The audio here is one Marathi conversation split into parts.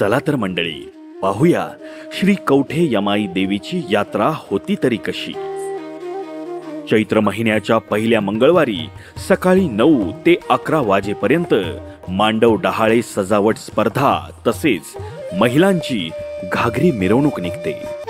चला तर मंडळी पाहूया श्री कवठे यमाई देवीची यात्रा होती तरी कशी. चैत्र महिन्याच्या पहिल्या मंगळवारी सकाळी नऊ ते अकरा वाजेपर्यंत मांडव डहाळे सजावट स्पर्धा तसेच महिलांची घागरी मिरवणूक निघते.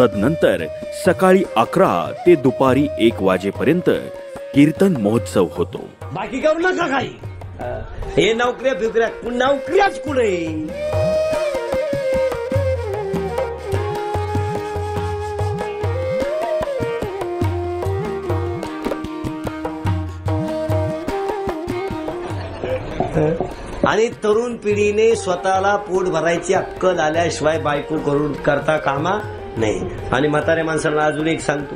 तदनंतर सकाळी अकरा ते दुपारी एक वाजेपर्यंत कीर्तन महोत्सव होतो. बाकी करू नका काही. हे नोकऱ्या फिकऱ्या नोकऱ्याच कुठे? आणि तरुण पिढीने स्वतःला पोट भरायची अक्कल आल्याशिवाय बायको करून करता कामा. नाही. आणि म्हाताऱ्या माणसाला अजून एक सांगतो.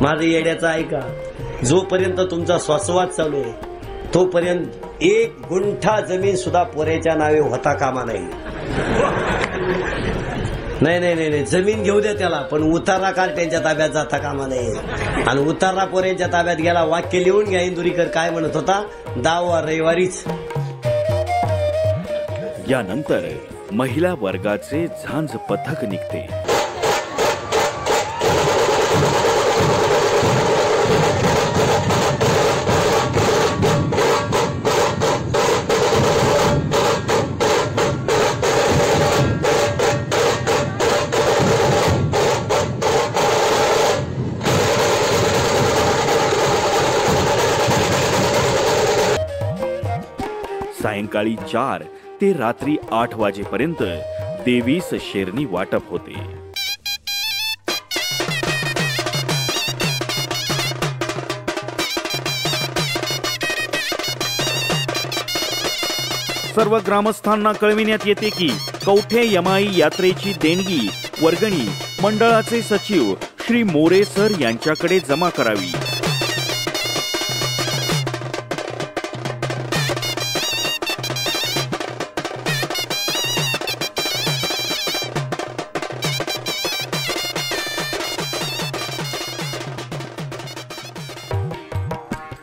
माझं येड्याचं ऐका. जोपर्यंत तुमचा श्वासवाद चालू आहे तोपर्यंत एक गुंठा जमीन सुद्धा पोऱ्याच्या नावे होता कामा नाही. नाही नाही नाही नाही. जमीन घेऊ द्या त्याला पण उतारा काल त्यांच्या ताब्यात जाता कामा नाही. आणि उतारा पोऱ्यांच्या ताब्यात गेला वाक्य लिहून घ्या इंदुरीकर काय म्हणत होता? दावा रविवारीच. यानंतर महिला वर्गाचे झांज पथक निघते. सायंकाळी चार ते रात्री आठ वाजेपर्यंत देवीस शेरणी वाटप होते. सर्व ग्रामस्थांना कळविण्यात येते की कवठे यमाई यात्रेची देणगी वर्गणी मंडळाचे सचिव श्री मोरे सर यांच्याकडे जमा करावी.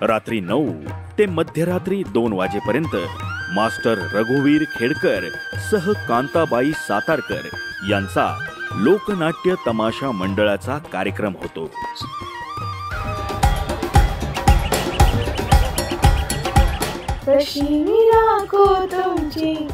रात्री नऊ ते मध्यरात्री दोन वाजेपर्यंत मास्टर रघुवीर खेडकर सह कांताबाई सातारकर यांचा लोकनाट्य तमाशा मंडळाचा कार्यक्रम होतो. तुमची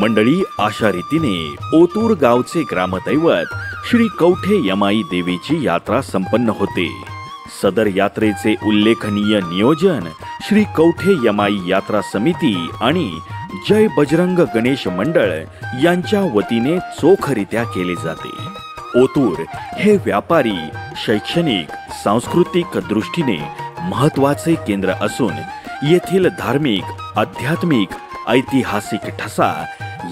मंडळी अशा रीतीने ओतूर गावचे ग्रामदैवत श्री कवठे यमाई देवीची यात्रा संपन्न होते. सदर यात्रेचे उल्लेखनीय नियोजन श्री कवठे यमाई यात्रा समिती आणि जय बजरंग गणेश मंडळ यांच्या वतीने चोखरित्या केले जाते. ओतूर हे व्यापारी शैक्षणिक सांस्कृतिक दृष्टीने महत्त्वाचे केंद्र असून येथील धार्मिक आध्यात्मिक ऐतिहासिक ठसा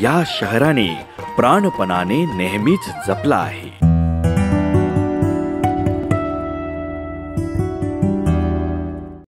या शहराने प्राणपणाने नेहमीच जपला आहे.